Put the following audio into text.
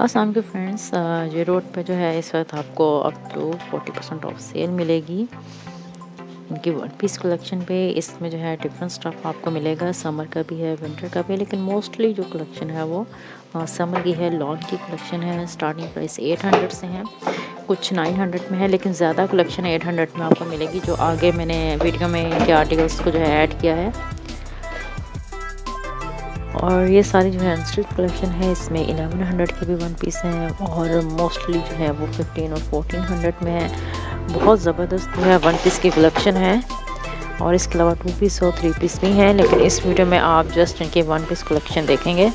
असलम के फ्रेंड्स ये रोड पे जो है, इस वक्त आपको up to 40 percent off sale मिलेगी। इनकी वन पीस कलेक्शन पे इसमें जो है डिफरेंट स्टफ़ आपको मिलेगा। समर का भी है विंटर का भी है, लेकिन मोस्टली जो कलेक्शन है वो समर की है लॉन की कलेक्शन है। स्टार्टिंग प्राइस 800 से है। कुछ 900 में है, लेकिन ज़्यादा कलेक्शन 800 में आपको मिलेगी, जो आगे मैंने वीडियो में इनके आर्टिकल्स को जो है ऐड किया है। और ये सारी जो है अनस्टिच कलेक्शन है, इसमें 1100 के भी वन पीस हैं और मोस्टली जो है वो 15 और 1400 में है। बहुत ज़बरदस्त जो है वन पीस के कलेक्शन है और इसके अलावा टू पीस और थ्री पीस भी हैं, लेकिन इस वीडियो में आप जस्ट इनके वन पीस कलेक्शन देखेंगे।